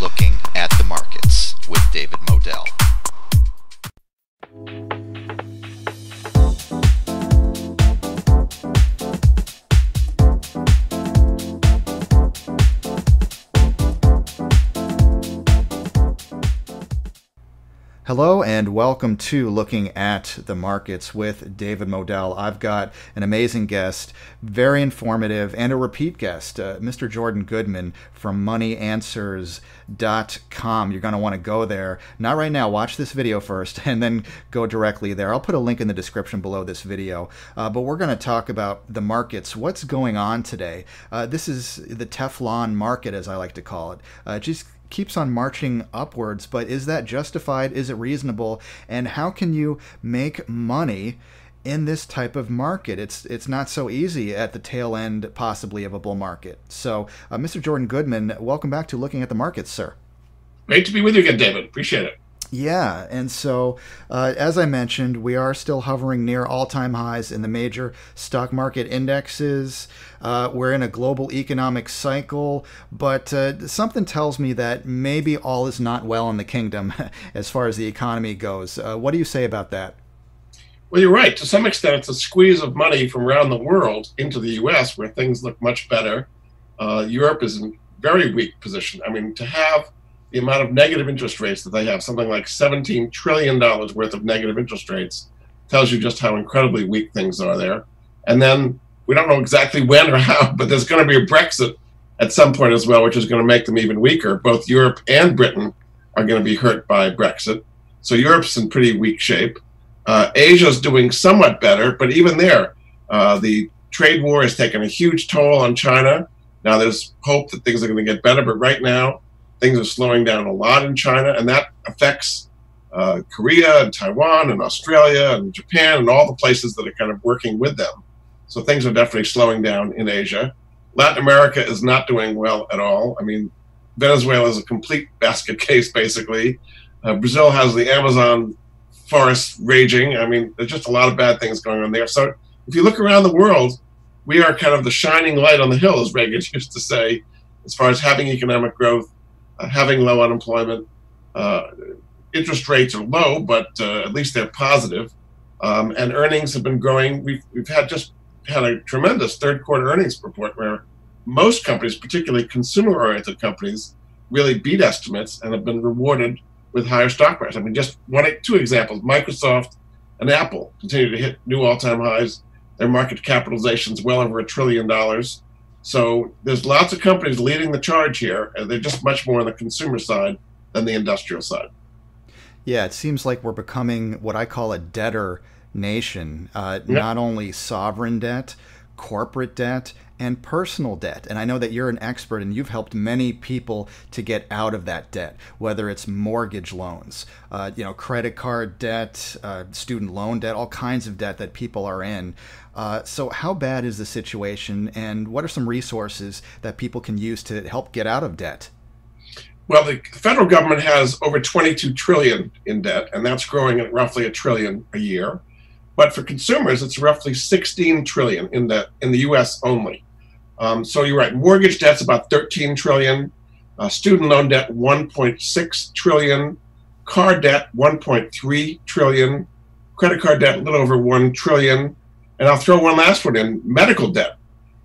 Looking at the Markets with David Moadel. Hello and welcome to Looking at the Markets with David Moadel. I've got an amazing guest, very informative, and a repeat guest, uh, Mr. Jordan Goodman from MoneyAnswers.com. You're going to want to go there. Not right now, watch this video first and then go directly there. I'll put a link in the description below this video. Uh, but we're going to talk about the markets, what's going on today. Uh, this is the Teflon market, as I like to call it. Uh, just keeps on marching upwards, but is that justified? Is it reasonable? And how can you make money in this type of market? It's it's not so easy at the tail end, possibly, of a bull market. So, uh, Mr. Jordan Goodman, welcome back to Looking at the Markets, sir. Great to be with you again, David. Appreciate it. Yeah, and so uh, as I mentioned, we are still hovering near all time highs in the major stock market indexes. Uh, we're in a global economic cycle, but uh, something tells me that maybe all is not well in the kingdom as far as the economy goes. Uh, what do you say about that? Well, you're right. To some extent, it's a squeeze of money from around the world into the U.S., where things look much better. Uh, Europe is in very weak position. I mean, to have the amount of negative interest rates that they have, something like $17 trillion worth of negative interest rates, tells you just how incredibly weak things are there. And then we don't know exactly when or how, but there's going to be a Brexit at some point as well, which is going to make them even weaker. Both Europe and Britain are going to be hurt by Brexit. So Europe's in pretty weak shape. Uh, Asia's doing somewhat better, but even there, uh, the trade war has taken a huge toll on China. Now there's hope that things are going to get better, but right now things are slowing down a lot in China, and that affects uh, Korea and Taiwan and Australia and Japan and all the places that are kind of working with them. So things are definitely slowing down in Asia. Latin America is not doing well at all. I mean, Venezuela is a complete basket case, basically. Uh, Brazil has the Amazon forest raging. I mean, there's just a lot of bad things going on there. So if you look around the world, we are kind of the shining light on the hill, as Reagan used to say, as far as having economic growth having low unemployment. Uh, interest rates are low, but uh, at least they're positive. Um, and earnings have been growing. We've, we've had just had a tremendous third quarter earnings report where most companies, particularly consumer oriented companies, really beat estimates and have been rewarded with higher stock prices. I mean, just one, two examples Microsoft and Apple continue to hit new all time highs. Their market capitalization is well over a trillion dollars. So there's lots of companies leading the charge here, and they're just much more on the consumer side than the industrial side. Yeah, it seems like we're becoming what I call a debtor nation. Uh, yep. Not only sovereign debt, corporate debt, and personal debt. And I know that you're an expert and you've helped many people to get out of that debt, whether it's mortgage loans, uh, you know, credit card debt, uh, student loan debt, all kinds of debt that people are in. Uh, so, how bad is the situation, and what are some resources that people can use to help get out of debt? Well, the federal government has over 22 trillion in debt, and that's growing at roughly a trillion a year. But for consumers, it's roughly 16 trillion in the in the U.S. only. Um, so you're right. Mortgage debt's about 13 trillion. Uh, student loan debt 1.6 trillion. Car debt 1.3 trillion. Credit card debt a little over 1 trillion. And I'll throw one last one in medical debt.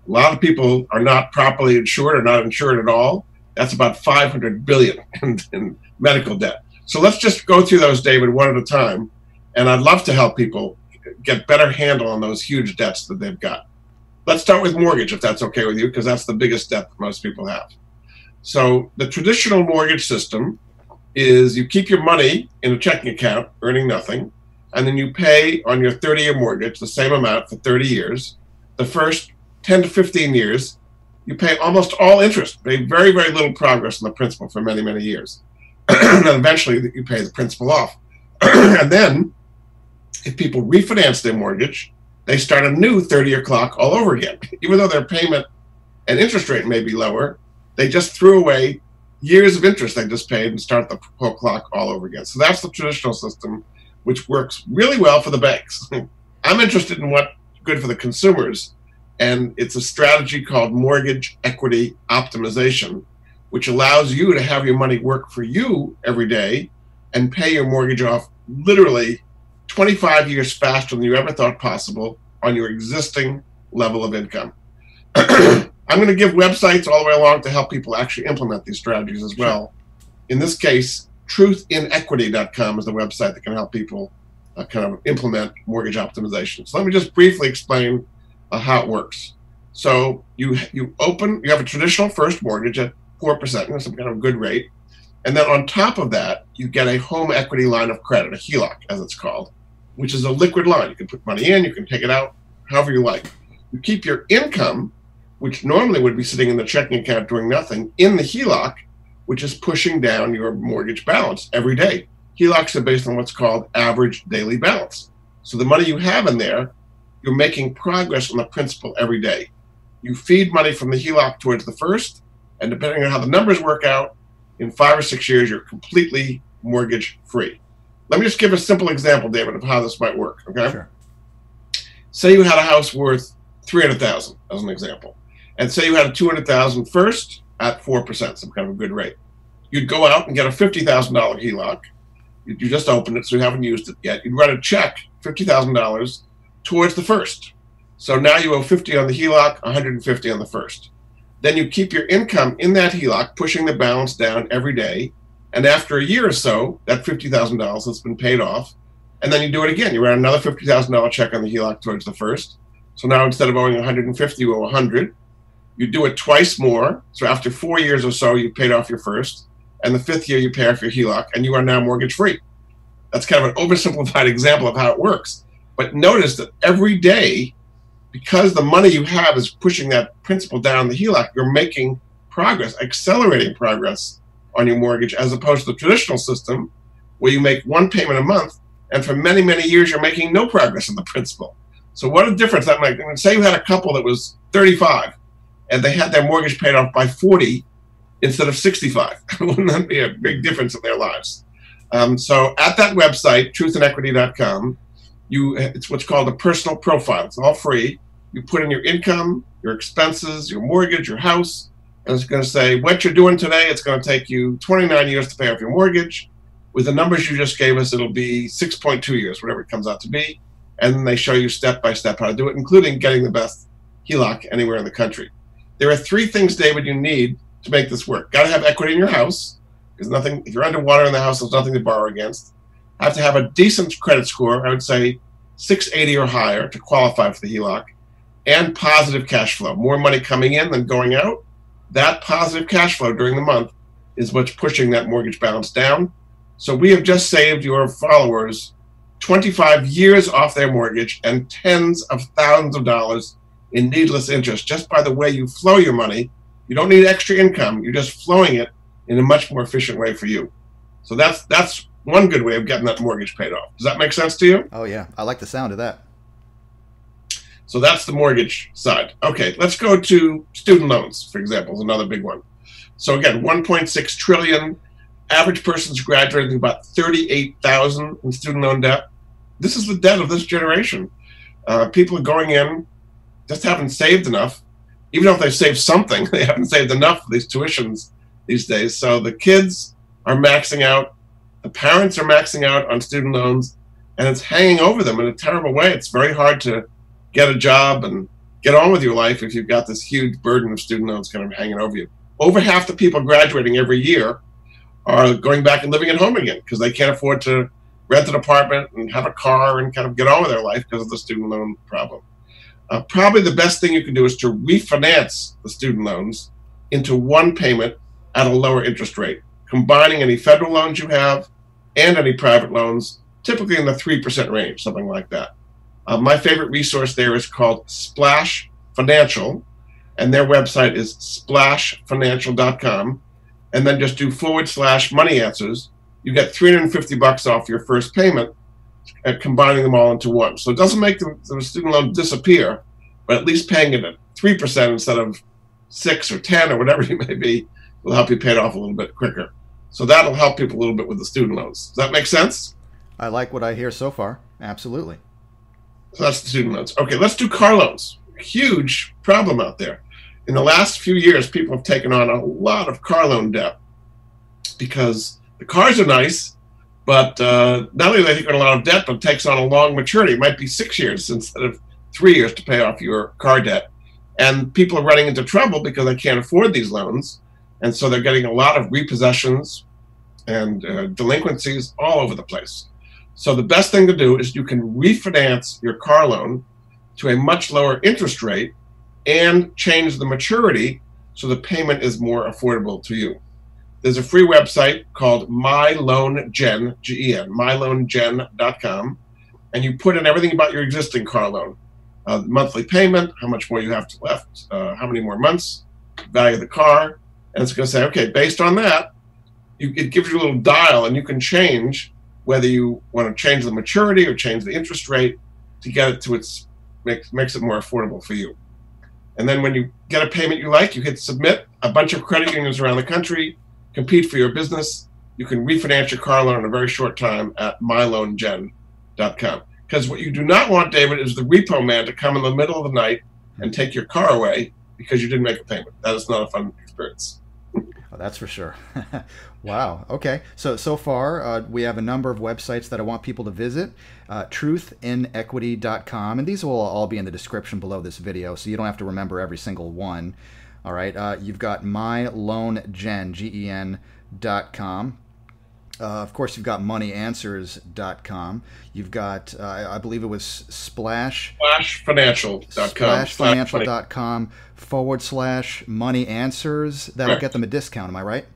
A lot of people are not properly insured or not insured at all. That's about 500 billion in, in medical debt. So let's just go through those, David, one at a time. And I'd love to help people get better handle on those huge debts that they've got. Let's start with mortgage, if that's okay with you, because that's the biggest debt that most people have. So the traditional mortgage system is you keep your money in a checking account, earning nothing, and then you pay on your 30 year mortgage the same amount for 30 years. The first 10 to 15 years, you pay almost all interest, pay very, very little progress on the principal for many, many years. and eventually you pay the principal off. and then, if people refinance their mortgage, they start a new 30 year clock all over again. Even though their payment and interest rate may be lower, they just threw away years of interest they just paid and start the whole clock all over again. So that's the traditional system which works really well for the banks. I'm interested in what good for the consumers, and it's a strategy called mortgage equity optimization, which allows you to have your money work for you every day and pay your mortgage off literally 25 years faster than you ever thought possible on your existing level of income. I'm going to give websites all the way along to help people actually implement these strategies as well. In this case, truthinequity.com is the website that can help people uh, kind of implement mortgage optimization. So let me just briefly explain uh, how it works. So you you open you have a traditional first mortgage at four percent, some kind of good rate, and then on top of that you get a home equity line of credit, a HELOC as it's called, which is a liquid line. You can put money in, you can take it out, however you like. You keep your income, which normally would be sitting in the checking account doing nothing, in the HELOC, which is pushing down your mortgage balance every day. HELOCs are based on what's called average daily balance. So the money you have in there, you're making progress on the principal every day. You feed money from the HELOC towards the first, and depending on how the numbers work out, in five or six years, you're completely mortgage free. Let me just give a simple example, David, of how this might work. Okay. Sure. Say you had a house worth 300,000 as an example. And say you had a 200,000 first at 4%, some kind of a good rate. You'd go out and get a $50,000 HELOC you just opened it, so you haven't used it yet. You'd write a check, fifty thousand dollars, towards the first. So now you owe fifty on the HELOC, one hundred and fifty on the first. Then you keep your income in that HELOC, pushing the balance down every day. And after a year or so, that fifty thousand dollars has been paid off. And then you do it again. You write another fifty thousand dollar check on the HELOC towards the first. So now instead of owing one hundred and fifty, you owe one hundred. You do it twice more. So after four years or so, you paid off your first and the fifth year you pay off your HELOC, and you are now mortgage free. That's kind of an oversimplified example of how it works. But notice that every day, because the money you have is pushing that principal down the HELOC, you're making progress, accelerating progress on your mortgage, as opposed to the traditional system where you make one payment a month, and for many, many years you're making no progress on the principal. So what a difference that. I mean, say you had a couple that was 35 and they had their mortgage paid off by 40 instead of 65. Wouldn't that be a big difference in their lives? Um, so at that website, truthinequity.com, you it's what's called a personal profile. It's all free. You put in your income, your expenses, your mortgage, your house, and it's going to say what you're doing today. It's going to take you 29 years to pay off your mortgage. With the numbers you just gave us, it'll be 6.2 years, whatever it comes out to be. And they show you step by step how to do it, including getting the best HELOC anywhere in the country. There are three things, David, you need to make this work. Got to have equity in your house. There's nothing. If you're underwater in the house, there's nothing to borrow against. Have to have a decent credit score. I would say 680 or higher to qualify for the HELOC, and positive cash flow. More money coming in than going out. That positive cash flow during the month is what's pushing that mortgage balance down. So we have just saved your followers 25 years off their mortgage and tens of thousands of dollars in needless interest just by the way you flow your money you don't need extra income. You're just flowing it in a much more efficient way for you. So that's that's one good way of getting that mortgage paid off. Does that make sense to you? Oh yeah, I like the sound of that. So that's the mortgage side. Okay, let's go to student loans, for example, is another big one. So again, 1.6 trillion. Average person's graduating with about 38,000 in student loan debt. This is the debt of this generation. Uh, people are going in, just haven't saved enough even if they've saved something, they haven't saved enough for these tuitions these days. So the kids are maxing out, the parents are maxing out on student loans, and it's hanging over them in a terrible way. It's very hard to get a job and get on with your life if you've got this huge burden of student loans kind of hanging over you. Over half the people graduating every year are going back and living at home again because they can't afford to rent an apartment and have a car and kind of get on with their life because of the student loan problem. Uh, probably the best thing you can do is to refinance the student loans into one payment at a lower interest rate, combining any federal loans you have and any private loans, typically in the 3% range, something like that. Uh, my favorite resource there is called Splash Financial, and their website is splashfinancial.com. And then just do forward slash money answers. You get 350 bucks off your first payment at combining them all into one. So it doesn't make the, the student loan disappear, but at least paying it at three percent instead of six or ten or whatever you may be will help you pay it off a little bit quicker. So that'll help people a little bit with the student loans. Does that make sense? I like what I hear so far. Absolutely. So that's the student loans. Okay, let's do car loans. Huge problem out there. in the last few years, people have taken on a lot of car loan debt because the cars are nice, but uh, not only they take on a lot of debt, but it takes on a long maturity. It might be six years instead of three years to pay off your car debt. And people are running into trouble because they can't afford these loans. And so they're getting a lot of repossessions and uh, delinquencies all over the place. So the best thing to do is you can refinance your car loan to a much lower interest rate and change the maturity so the payment is more affordable to you. There's a free website called MyLoanGen, G-E-N, myloangen.com, and you put in everything about your existing car loan, uh, monthly payment, how much more you have left, uh, how many more months, value of the car, and it's going to say, okay, based on that, you, it gives you a little dial, and you can change whether you want to change the maturity or change the interest rate to get it to its makes makes it more affordable for you. And then when you get a payment you like, you hit submit. A bunch of credit unions around the country compete for your business. You can refinance your car loan in a very short time at myloangen.com. Because what you do not want, David, is the repo man to come in the middle of the night and take your car away because you didn't make a payment. That is not a fun experience. Oh, that's for sure. wow. Okay. So so far, uh, we have a number of websites that I want people to visit. Uh, truthinequity.com, and these will all be in the description below this video, so you don't have to remember every single one. All right. Uh, you've got myloangen, G-E-N dot com. Uh, of course, you've got moneyanswers.com. You've got, uh, I believe it was Splash. Splashfinancial.com. Splashfinancial.com forward slash money answers. That'll correct. get them a discount. Am I right?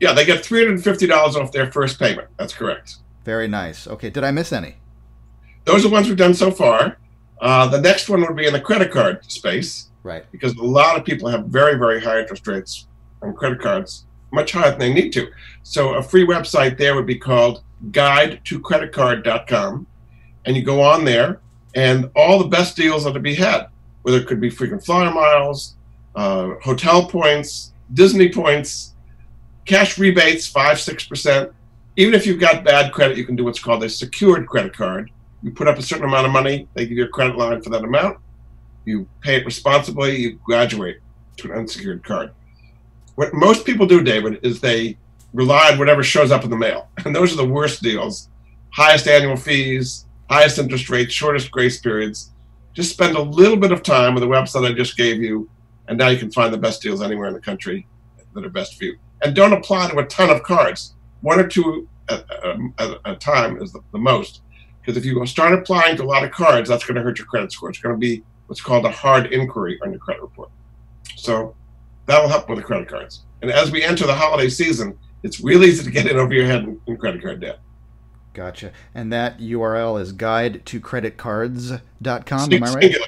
Yeah, they get $350 off their first payment. That's correct. Very nice. Okay. Did I miss any? Those are the ones we've done so far. Uh, the next one would be in the credit card space. Right. Because a lot of people have very, very high interest rates on credit cards much higher than they need to. So a free website there would be called guide to creditcard.com. And you go on there and all the best deals are to be had, whether it could be frequent flyer miles, uh, hotel points, Disney points, cash rebates, five, six percent. Even if you've got bad credit, you can do what's called a secured credit card. You put up a certain amount of money, they give you a credit line for that amount. You pay it responsibly, you graduate to an unsecured card what most people do, David, is they rely on whatever shows up in the mail. And those are the worst deals. Highest annual fees, highest interest rates, shortest grace periods. Just spend a little bit of time with the website I just gave you, and now you can find the best deals anywhere in the country that are best for you. And don't apply to a ton of cards. One or two at, um, at a time is the, the most. Because if you start applying to a lot of cards, that's going to hurt your credit score. It's going to be what's called a hard inquiry on your credit report. So That'll help with the credit cards. And as we enter the holiday season, it's really easy to get in over your head in, credit card debt. Gotcha. And that URL is guide to creditcards.com. Am I right? Singular.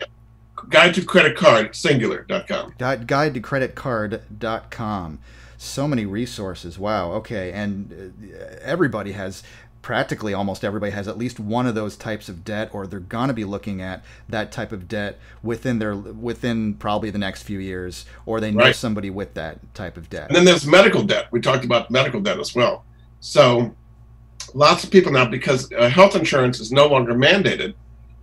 Guide to credit card singular.com. Guide, guide to creditcard.com. So many resources. Wow. Okay. And uh, everybody has practically almost everybody has at least one of those types of debt or they're going to be looking at that type of debt within their within probably the next few years or they know right. somebody with that type of debt. And then there's medical debt. We talked about medical debt as well. So lots of people now because uh, health insurance is no longer mandated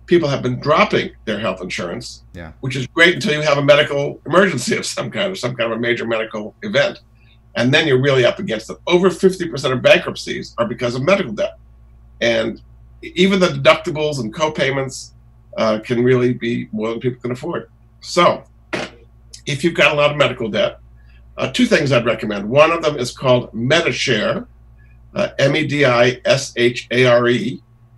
people have been dropping their health insurance yeah. which is great until you have a medical emergency of some kind or some kind of a major medical event and then you're really up against it. Over 50% of bankruptcies are because of medical debt. And even the deductibles and co-payments uh, can really be more than people can afford. So if you've got a lot of medical debt, uh, two things I'd recommend. One of them is called Medishare, uh, M-E-D-I-S-H-A-R-E,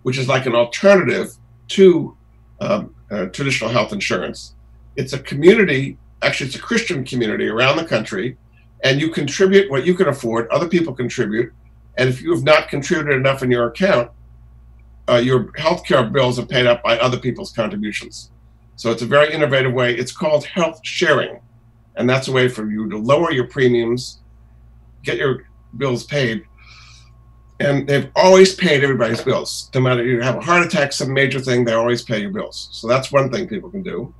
which is like an alternative to um, uh, traditional health insurance. It's a community, actually it's a Christian community around the country and you contribute what you can afford, other people contribute. And if you have not contributed enough in your account, uh, your healthcare bills are paid up by other people's contributions. So it's a very innovative way. It's called health sharing. And that's a way for you to lower your premiums, get your bills paid. And they've always paid everybody's bills. No matter you have a heart attack, some major thing, they always pay your bills. So that's one thing people can do.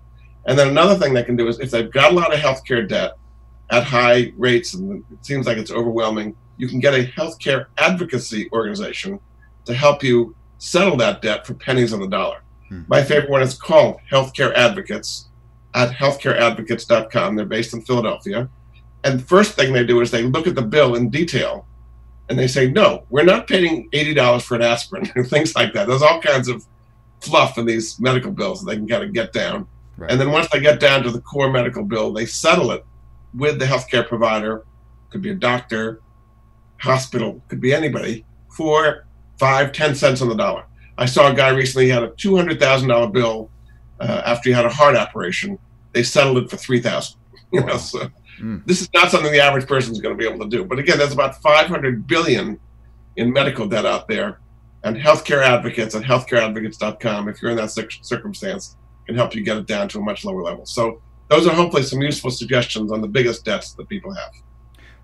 And then another thing they can do is if they've got a lot of healthcare debt, at high rates, and it seems like it's overwhelming, you can get a healthcare advocacy organization to help you settle that debt for pennies on the dollar. Hmm. My favorite one is called Healthcare Advocates. at healthcareadvocates.com. They're based in Philadelphia. And the first thing they do is they look at the bill in detail and they say, no, we're not paying $80 for an aspirin and things like that. There's all kinds of fluff in these medical bills that they can kind of get down. Right. And then once they get down to the core medical bill, they settle it with the healthcare provider, could be a doctor, hospital, could be anybody, for five, ten cents on the dollar. I saw a guy recently had a two hundred thousand dollar bill uh, after he had a heart operation. They settled it for three thousand. You know, so mm. this is not something the average person is going to be able to do. But again, there's about five hundred billion in medical debt out there, and healthcare advocates at healthcareadvocates.com, if you're in that circumstance, can help you get it down to a much lower level. So those are hopefully some useful suggestions on the biggest debts that people have.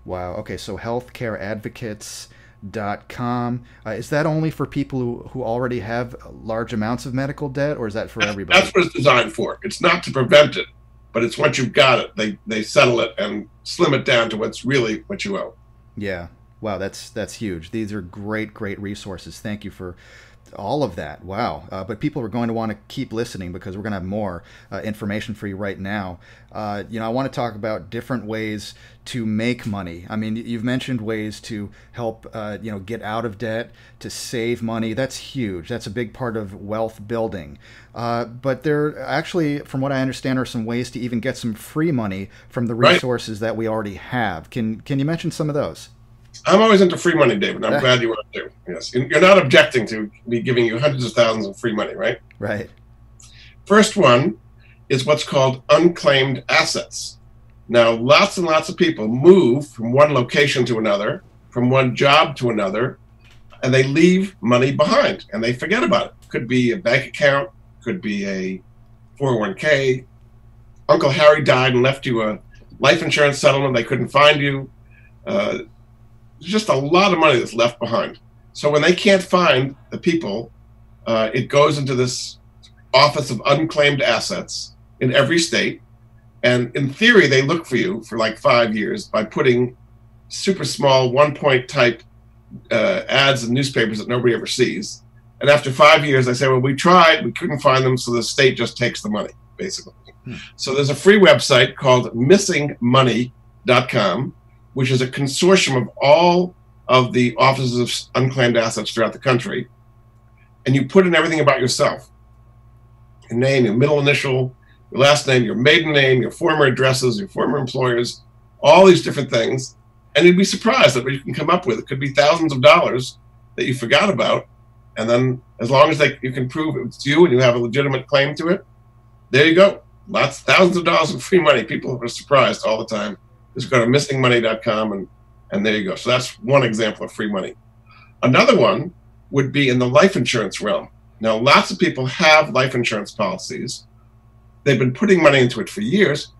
Wow. Okay. So healthcare advocates dot com. Uh, is that only for people who, who already have large amounts of medical debt, or is that for everybody? That's what it's designed for. It's not to prevent it, but it's once you've got it, they they settle it and slim it down to what's really what you owe. Yeah. Wow, that's that's huge. These are great, great resources. Thank you for all of that. Wow. Uh, but people are going to want to keep listening because we're going to have more uh, information for you right now. Uh, you know, I want to talk about different ways to make money. I mean, you've mentioned ways to help, uh, you know, get out of debt, to save money. That's huge. That's a big part of wealth building. Uh, but there actually, from what I understand, are some ways to even get some free money from the resources right. that we already have. Can, can you mention some of those? I'm always into free money, David. I'm glad you are too. Yes, you're not objecting to me giving you hundreds of thousands of free money, right? Right. First one is what's called unclaimed assets. Now, lots and lots of people move from one location to another, from one job to another, and they leave money behind and they forget about it. Could be a bank account, could be a 401k. Uncle Harry died and left you a life insurance settlement. They couldn't find you. Uh, there's just a lot of money that's left behind. So when they can't find the people, uh, it goes into this office of unclaimed assets in every state. And in theory, they look for you for like five years by putting super small one point type uh, ads in newspapers that nobody ever sees. And after five years, they say, well, we tried, we couldn't find them, so the state just takes the money, basically. Hmm. So there's a free website called missingmoney.com which is a consortium of all of the offices of unclaimed assets throughout the country. And you put in everything about yourself your name, your middle initial, your last name, your maiden name, your former addresses, your former employers, all these different things. And you'd be surprised at what you can come up with. It could be thousands of dollars that you forgot about. And then, as long as they, you can prove it's you and you have a legitimate claim to it, there you go. Lots, thousands of dollars of free money. People are surprised all the time. Just go to missingmoney.com and, and there you go. So that's one example of free money. Another one would be in the life insurance realm. Now, lots of people have life insurance policies. They've been putting money into it for years,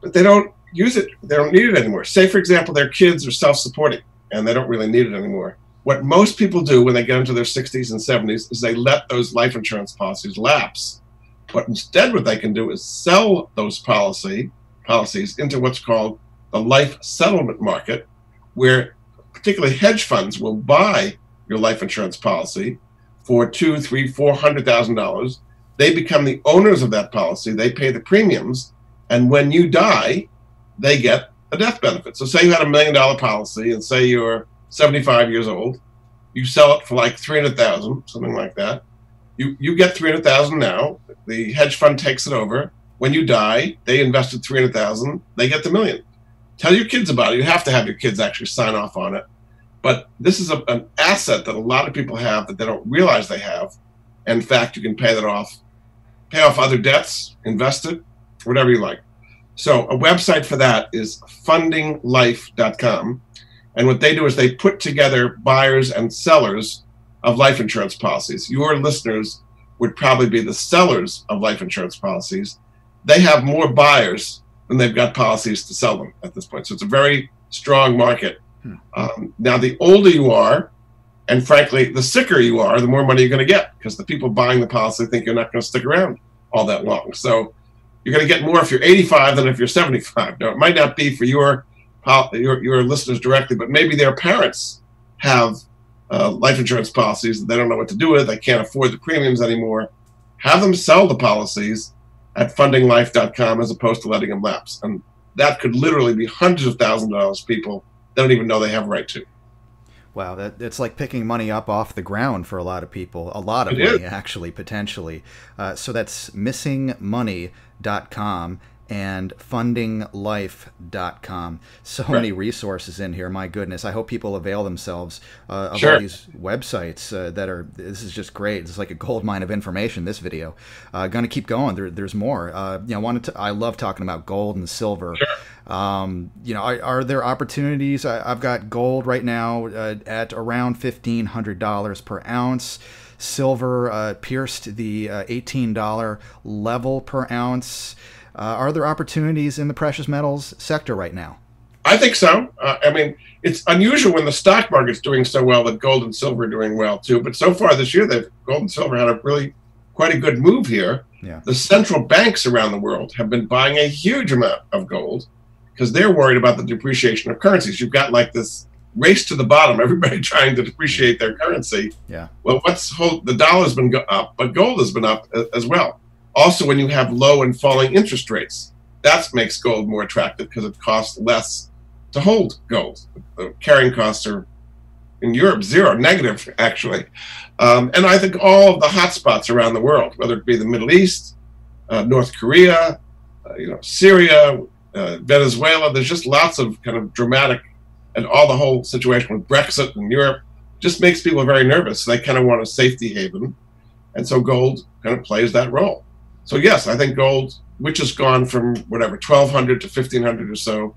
but they don't use it. They don't need it anymore. Say, for example, their kids are self supporting and they don't really need it anymore. What most people do when they get into their 60s and 70s is they let those life insurance policies lapse. But instead, what they can do is sell those policy policies into what's called the life settlement market, where particularly hedge funds will buy your life insurance policy for two, three, four hundred thousand dollars. They become the owners of that policy. They pay the premiums, and when you die, they get a death benefit. So, say you had a million dollar policy, and say you're 75 years old, you sell it for like 300,000, something like that. You you get 300,000 now. The hedge fund takes it over. When you die, they invested 300,000. They get the million tell your kids about it. You have to have your kids actually sign off on it. But this is a, an asset that a lot of people have that they don't realize they have. in fact, you can pay that off, pay off other debts, invest it, whatever you like. So a website for that is fundinglife.com. And what they do is they put together buyers and sellers of life insurance policies. Your listeners would probably be the sellers of life insurance policies. They have more buyers and they've got policies to sell them at this point. So it's a very strong market. Hmm. Um, now, the older you are, and frankly, the sicker you are, the more money you're going to get because the people buying the policy think you're not going to stick around all that long. So you're going to get more if you're 85 than if you're 75. Now, it might not be for your your, your listeners directly, but maybe their parents have uh, life insurance policies that they don't know what to do with. They can't afford the premiums anymore. Have them sell the policies at fundinglife.com as opposed to letting them lapse. And that could literally be hundreds of thousands of dollars people they don't even know they have a right to. Wow, that it's like picking money up off the ground for a lot of people. A lot of It money, is. actually, potentially. Uh, so that's missingmoney.com and fundinglife.com. So many resources in here. My goodness. I hope people avail themselves uh, of Sure. all these websites uh, that are. This is just great. It's like a gold mine of information. This video. Uh, going to keep going. There, there's more. Uh, you know, wanted to. I love talking about gold and silver. Um, you know, are, are there opportunities? I, I've got gold right now uh, at around fifteen hundred dollars per ounce. Silver uh, pierced the uh, eighteen dollar level per ounce. Uh, are there opportunities in the precious metals sector right now? I think so. Uh, I mean, it's unusual when the stock market's doing so well that gold and silver are doing well too. But so far this year, they've gold and silver had a really quite a good move here. Yeah. The central banks around the world have been buying a huge amount of gold because they're worried about the depreciation of currencies. You've got like this race to the bottom, everybody trying to depreciate their currency. Yeah. Well, what's hold, the dollar's been go- up, but gold has been up as well. Also, when you have low and falling interest rates, that makes gold more attractive because it costs less to hold gold. The carrying costs are in Europe zero, negative actually. Um, and I think all of the hotspots around the world, whether it be the Middle East, uh, North Korea, uh, you know, Syria, uh, Venezuela, there's just lots of kind of dramatic, and all the whole situation with Brexit in Europe just makes people very nervous. They kind of want a safety haven, and so gold kind of plays that role. So yes, I think gold, which has gone from whatever 1200 to 1500 or so,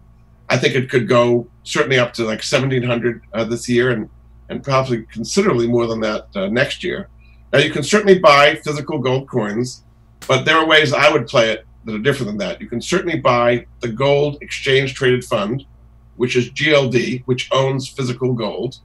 I think it could go certainly up to like 1700 uh, this year and and probably considerably more than that uh, next year. Now you can certainly buy physical gold coins, but there are ways I would play it that are different than that. You can certainly buy the gold exchange traded fund, which is GLD, which owns physical gold,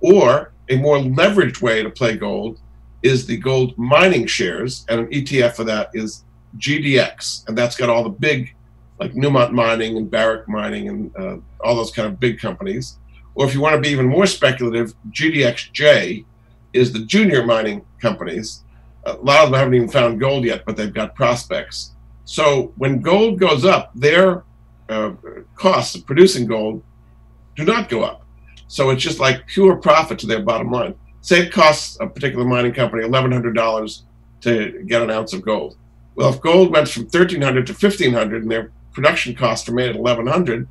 or a more leveraged way to play gold is the gold mining shares, and an ETF for that is GDX, and that's got all the big, like Newmont Mining and Barrick Mining and uh, all those kind of big companies. Or if you want to be even more speculative, GDXJ is the junior mining companies. A lot of them haven't even found gold yet, but they've got prospects. So when gold goes up, their uh, costs of producing gold do not go up. So it's just like pure profit to their bottom line. Say it costs a particular mining company $1,100 to get an ounce of gold. Well, if gold went from 1300 to 1500 and their production costs remained at 1100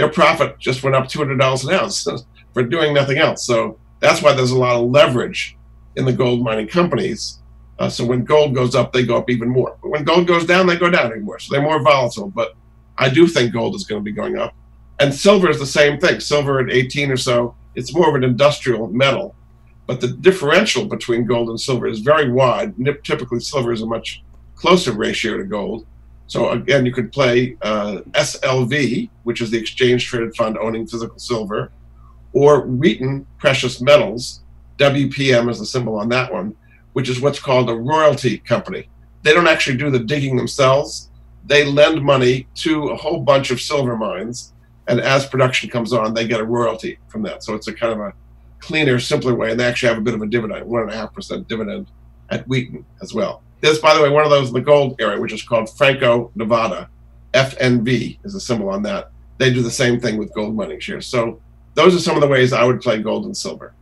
their profit just went up $200 an ounce for doing nothing else. So that's why there's a lot of leverage in the gold mining companies. Uh, so when gold goes up, they go up even more. But when gold goes down, they go down even more. So they're more volatile. But I do think gold is going to be going up. And silver is the same thing. Silver at 18 or so, it's more of an industrial metal. But the differential between gold and silver is very wide. Typically, silver is a much closer ratio to gold. So again, you could play uh, SLV, which is the exchange traded fund owning physical silver, or Wheaton Precious Metals. WPM is the symbol on that one, which is what's called a royalty company. They don't actually do the digging themselves. They lend money to a whole bunch of silver mines, and as production comes on, they get a royalty from that. So it's a kind of a cleaner, simpler way, and they actually have a bit of a dividend, one and a half percent dividend at Wheaton as well. There's, by the way, one of those in the gold area, which is called Franco Nevada. FNV is a symbol on that. They do the same thing with gold mining shares. So those are some of the ways I would play gold and silver.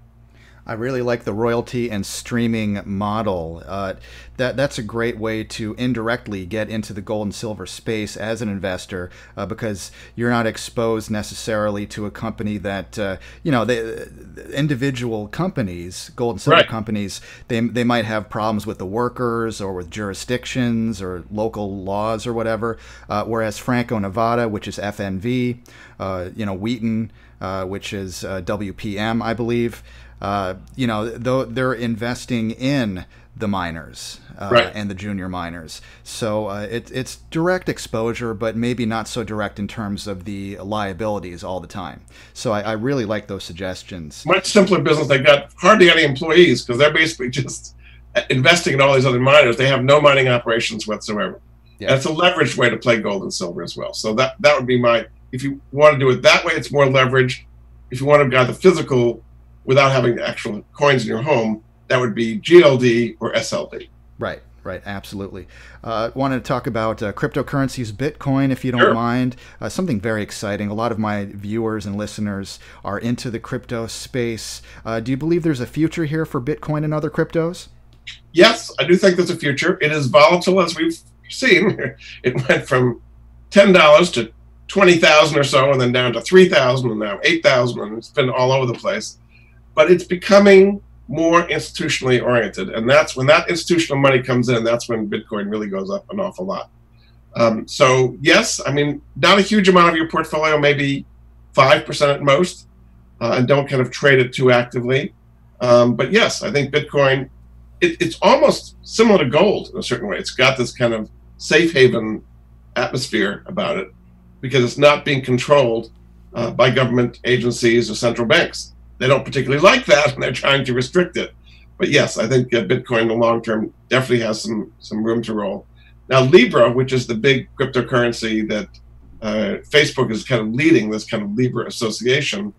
I really like the royalty and streaming model. Uh, that that's a great way to indirectly get into the gold and silver space as an investor uh, because you're not exposed necessarily to a company that uh, you know the individual companies, gold and silver Right. companies, they they might have problems with the workers or with jurisdictions or local laws or whatever. Uh, whereas Franco Nevada, which is FNV, uh, you know Wheaton, uh, which is uh, WPM, I believe uh, you know, though they're investing in the miners uh, Right. and the junior miners. So uh, it, it's direct exposure, but maybe not so direct in terms of the liabilities all the time. So I, I really like those suggestions. Much simpler business. They got hardly any employees because they're basically just investing in all these other miners. They have no mining operations whatsoever. Yeah. It's a leveraged way to play gold and silver as well. So that that would be my. If you want to do it that way, it's more leverage. If you want to got the physical without having actual coins in your home, that would be GLD or SLD. Right. Right, absolutely. Uh, wanted to talk about uh, cryptocurrencies, Bitcoin, if you don't Sure. mind. Uh, something very exciting. A lot of my viewers and listeners are into the crypto space. Uh, do you believe there's a future here for Bitcoin and other cryptos? Yes, I do think there's a future. It is volatile, as we've seen. It went from ten dollars to twenty thousand or so, and then down to three thousand, and now eight thousand, and it's been all over the place. But it's becoming more institutionally oriented, and that's when that institutional money comes in. That's when Bitcoin really goes up an awful lot. Um, so yes, I mean, not a huge amount of your portfolio, maybe five percent at most, uh, and don't kind of trade it too actively. Um, but yes, I think Bitcoin it, it's almost similar to gold in a certain way. It's got this kind of safe haven atmosphere about it because it's not being controlled uh, by government agencies or central banks. They don't particularly like that, and they're trying to restrict it. But yes, I think uh, Bitcoin in the long term definitely has some some room to roll. Now Libra, which is the big cryptocurrency that uh, Facebook is kind of leading this kind of Libra association,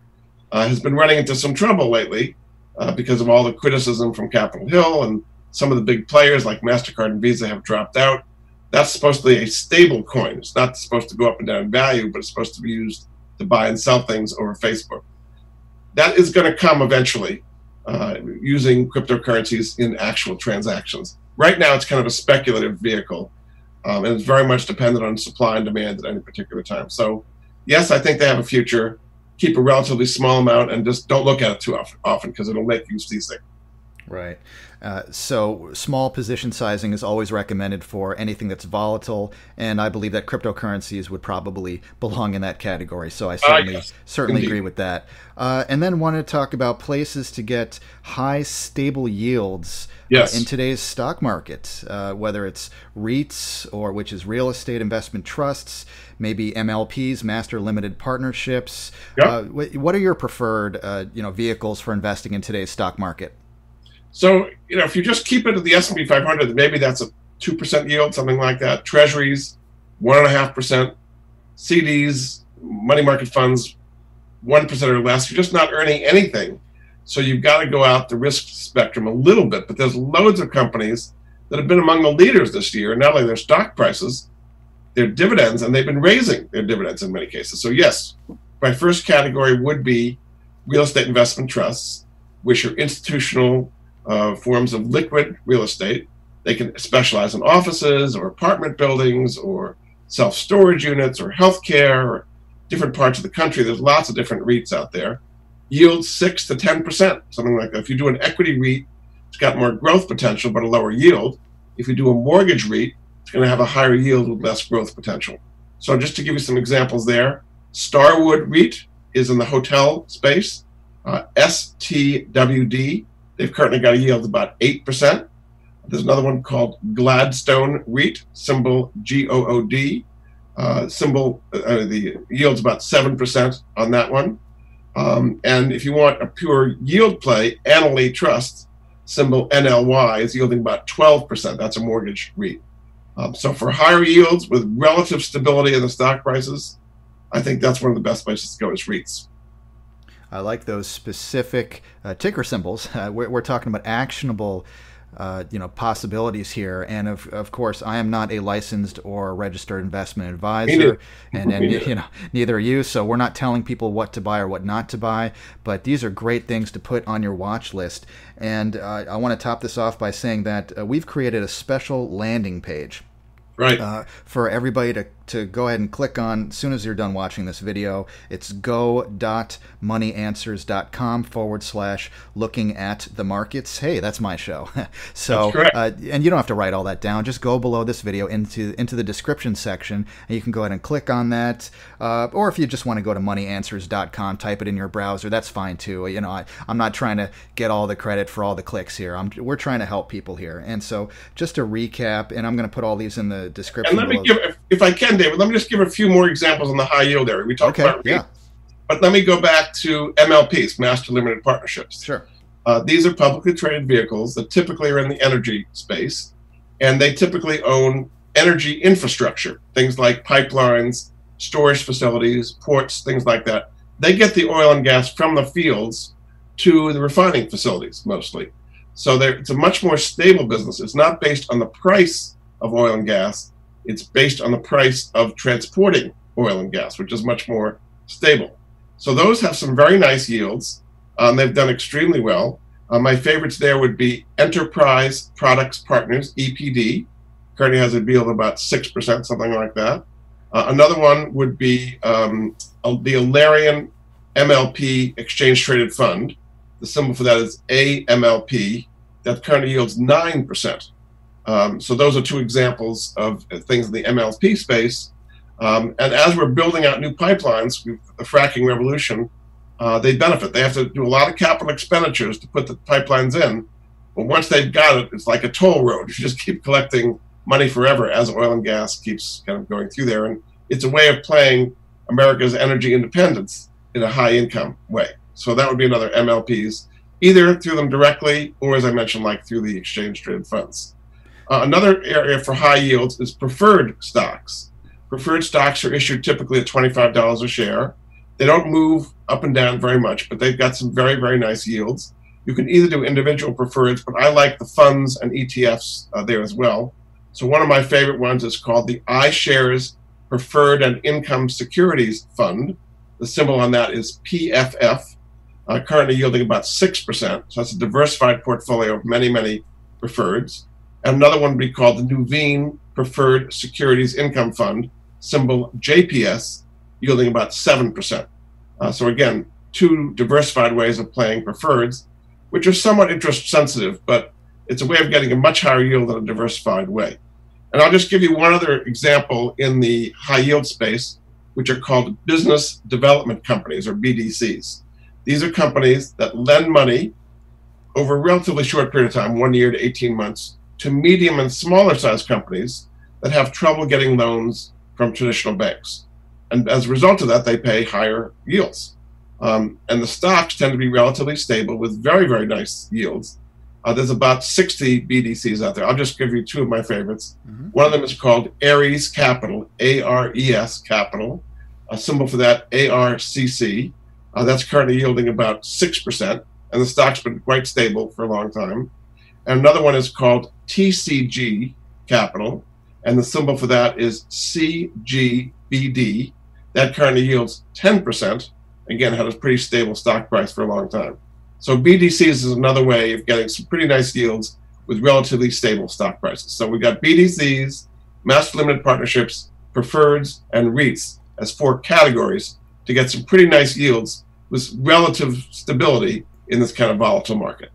uh, has been running into some trouble lately uh, because of all the criticism from Capitol Hill and some of the big players like MasterCard and Visa have dropped out. That's supposed to be a stable coin. It's not supposed to go up and down in value, but it's supposed to be used to buy and sell things over Facebook. That is going to come eventually uh, using cryptocurrencies in actual transactions. Right now, it's kind of a speculative vehicle, um, and it's very much dependent on supply and demand at any particular time. So, yes, I think they have a future. Keep a relatively small amount and just don't look at it too often because it'll make you seasick. Right. Uh, so small position sizing is always recommended for anything that's volatile, and I believe that cryptocurrencies would probably belong in that category. So I certainly yes. certainly Indeed. agree with that. Uh, and then wanted to talk about places to get high stable yields. Yes. Uh, in today's stock market, uh, whether it's REITs or which is real estate investment trusts, maybe MLPs, master limited partnerships. Yep. Uh, what are your preferred, uh, you know, vehicles for investing in today's stock market? So you know, if you just keep it at the S and P 500, maybe that's a two percent yield, something like that. Treasuries, one and a half percent. CDs, money market funds, one percent or less. You're just not earning anything. So you've got to go out the risk spectrum a little bit. But there's loads of companies that have been among the leaders this year. Not only their stock prices, their dividends, and they've been raising their dividends in many cases. So yes, my first category would be real estate investment trusts, which are institutional uh, forms of liquid real estate. They can specialize in offices or apartment buildings or self storage units or healthcare or different parts of the country. There's lots of different REITs out there. Yield six to 10%, something like that. If you do an equity REIT, it's got more growth potential but a lower yield. If you do a mortgage REIT, it's going to have a higher yield with less growth potential. So, just to give you some examples there, Starwood REIT is in the hotel space. Uh, STWD, they've currently got a yield of about 8%. There's another one called Gladstone REIT, symbol G O O D. Uh, symbol, uh, the yield's about 7% on that one. Um, and if you want a pure yield play, Annaly Trust, symbol NLY, is yielding about 12%. That's a mortgage REIT. Um, so for higher yields with relative stability in the stock prices, I think that's one of the best places to go is REITs. I like those specific uh, ticker symbols. Uh, we're, we're talking about actionable, uh, you know, possibilities here. And of, of course, I am not a licensed or registered investment advisor, and, and you know, neither are you. So we're not telling people what to buy or what not to buy. But these are great things to put on your watch list. And uh, I want to top this off by saying that uh, we've created a special landing page Right. uh, for everybody to, to go ahead and click on as soon as you're done watching this video. It's go.moneyanswers.com forward slash looking at the markets. Hey, that's my show. so, That's uh, and you don't have to write all that down. Just go below this video into into the description section, and you can go ahead and click on that. Uh, or if you just want to go to moneyanswers.com, type it in your browser. That's fine too. You know, I, I'm not trying to get all the credit for all the clicks here. I'm, we're trying to help people here. And so, just to recap, and I'm going to put all these in the description. and let me give, if, if I can, David, let me just give a few more examples on the high yield area. We talked Okay, about REITs, yeah. but let me go back to MLPs, Master Limited Partnerships. Sure. Uh, these are publicly traded vehicles that typically are in the energy space, and they typically own energy infrastructure, things like pipelines, storage facilities, ports, things like that. They get the oil and gas from the fields to the refining facilities mostly. So it's a much more stable business. It's not based on the price of oil and gas. It's based on the price of transporting oil and gas, which is much more stable. So those have some very nice yields. Um, they've done extremely well. Uh, my favorites there would be Enterprise Products Partners, EPD. Currently has a yield of about 6%, something like that. Uh, another one would be um, the Alerian MLP Exchange Traded Fund. The symbol for that is AMLP. That currently yields 9%. Um, so those are two examples of things in the MLP space. Um, and as we're building out new pipelines, the fracking revolution, uh, they benefit. They have to do a lot of capital expenditures to put the pipelines in. But once they've got it, it's like a toll road. You just keep collecting money forever as oil and gas keeps kind of going through there. And it's a way of playing America's energy independence in a high income way. So that would be another MLPs, either through them directly or, as I mentioned, like through the exchange traded funds. Uh, another area for high yields is preferred stocks. Preferred stocks are issued typically at $25 a share. They don't move up and down very much, but they've got some very, very nice yields. You can either do individual preferreds, but I like the funds and ETFs uh, there as well. So one of my favorite ones is called the iShares Preferred and Income Securities Fund. The symbol on that is PFF, uh, currently yielding about 6%. So that's a diversified portfolio of many, many preferreds. And another one would be called the Nuveen Preferred Securities Income Fund, symbol JPS, yielding about 7%. Uh, so again, two diversified ways of playing preferreds, which are somewhat interest sensitive, but it's a way of getting a much higher yield in a diversified way. And I'll just give you one other example in the high yield space, which are called business development companies or BDCs. These are companies that lend money over a relatively short period of time, one year to 18 months, to medium and smaller sized companies that have trouble getting loans from traditional banks. And as a result of that, they pay higher yields. Um, and the stocks tend to be relatively stable with very, very nice yields. Uh, there's about 60 BDCs out there. I'll just give you two of my favorites. Mm-hmm. One of them is called Ares Capital, A R E S Capital. A symbol for that, ARCC. Uh, that's currently yielding about 6%, and the stock's been quite stable for a long time. And another one is called TCG Capital, and the symbol for that is CGBD. That currently yields 10%. Again, had a pretty stable stock price for a long time. So BDCs is another way of getting some pretty nice yields with relatively stable stock prices. So we've got BDCs, master limited partnerships, preferreds, and REITs as four categories to get some pretty nice yields with relative stability in this kind of volatile market.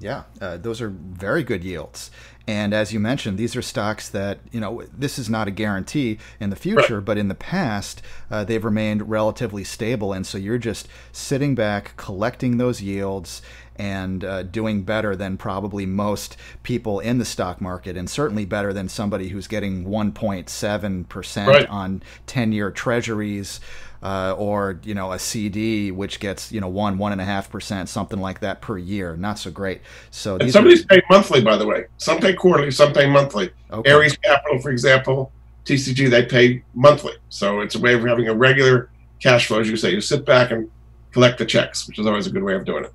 Yeah, uh, those are very good yields. And as you mentioned, these are stocks that, you know, this is not a guarantee in the future, right. but in the past, uh, they've remained relatively stable. And so you're just sitting back, collecting those yields, and uh, doing better than probably most people in the stock market, and certainly better than somebody who's getting 1.7% right. on 10 year treasuries uh, or you know a CD which gets you know one one and a half percent something like that per year. Not so great. So and somebody's paid monthly, by the way. Some pay quarterly, some pay monthly. Okay. Ares Capital, for example, TCG they pay monthly. So it's a way of having a regular cash flow, as you say. You sit back and collect the checks, which is always a good way of doing it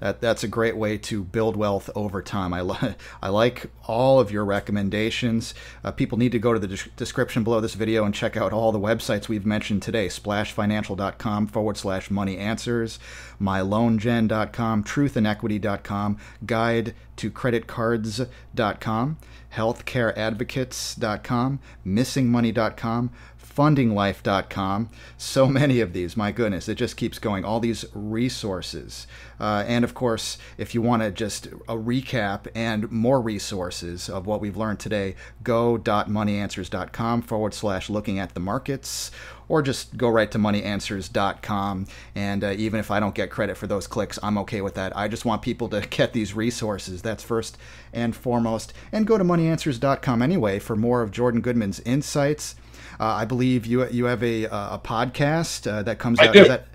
that that's a great way to build wealth over time. I, li- I like all of your recommendations. Uh, people need to go to the de- description below this video and check out all the websites we've mentioned today splashfinancial.com forward slash money answers, myloangen.com, truthinequity.com, guide to creditcards.com, healthcareadvocates.com, missingmoney.com, fundinglife.com. So many of these, my goodness, it just keeps going. All these resources. Uh, and of course, if you want to just a recap and more resources of what we've learned today, go.moneyanswers.com forward slash looking at the markets or just go right to moneyanswers.com. And uh, even if I don't get credit for those clicks, I'm okay with that. I just want people to get these resources. That's first and foremost. And go to moneyanswers.com anyway for more of Jordan Goodman's insights I believe you you have a a podcast uh, that comes I out. Do. That...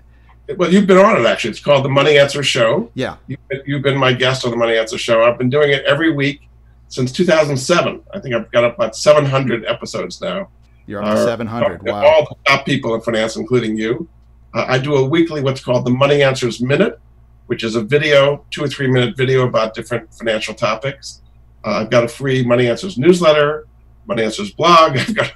Well, you've been on it actually. It's called the Money Answer Show. Yeah, you've been, you've been my guest on the Money Answer Show. I've been doing it every week since 2007. I think I've got about 700 episodes now. You're on uh, 700. Wow. All the top people in finance, including you. Uh, I do a weekly what's called the Money Answers Minute, which is a video, two or three minute video about different financial topics. Uh, I've got a free Money Answers newsletter, Money Answers blog. I've got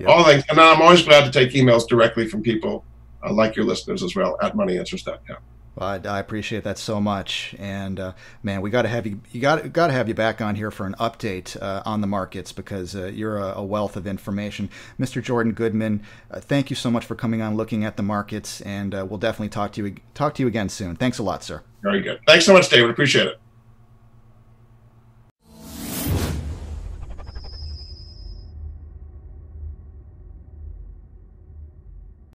yep. all things. And I'm always glad to take emails directly from people uh, like your listeners as well at moneyanswers.com. Well, I, I, appreciate that so much, and uh, man, we got to have you. You got got to have you back on here for an update uh, on the markets because uh, you're a, a, wealth of information, Mr. Jordan Goodman. Uh, thank you so much for coming on, looking at the markets, and uh, we'll definitely talk to you talk to you again soon. Thanks a lot, sir. Very good. Thanks so much, David. Appreciate it.